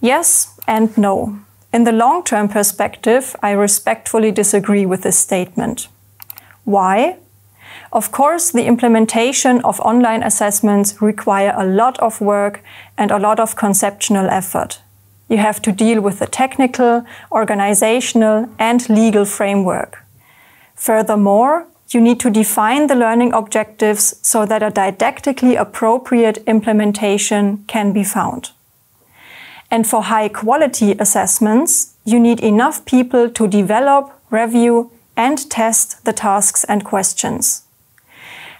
Yes and no. In the long term perspective, I respectfully disagree with this statement. Why? Of course, the implementation of online assessments require a lot of work and a lot of conceptual effort. You have to deal with the technical, organizational, and legal framework. Furthermore, you need to define the learning objectives so that a didactically appropriate implementation can be found. And for high quality assessments, you need enough people to develop, review, and test the tasks and questions.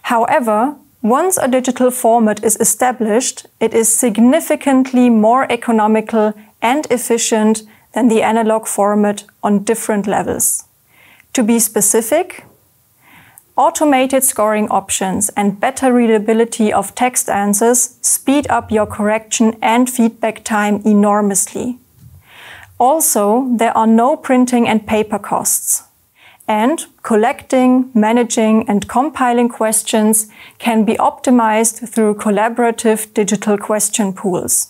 However, once a digital format is established, it is significantly more economical and efficient than the analog format on different levels. To be specific, automated scoring options and better readability of text answers speed up your correction and feedback time enormously. Also, there are no printing and paper costs. And collecting, managing, and compiling questions can be optimized through collaborative digital question pools.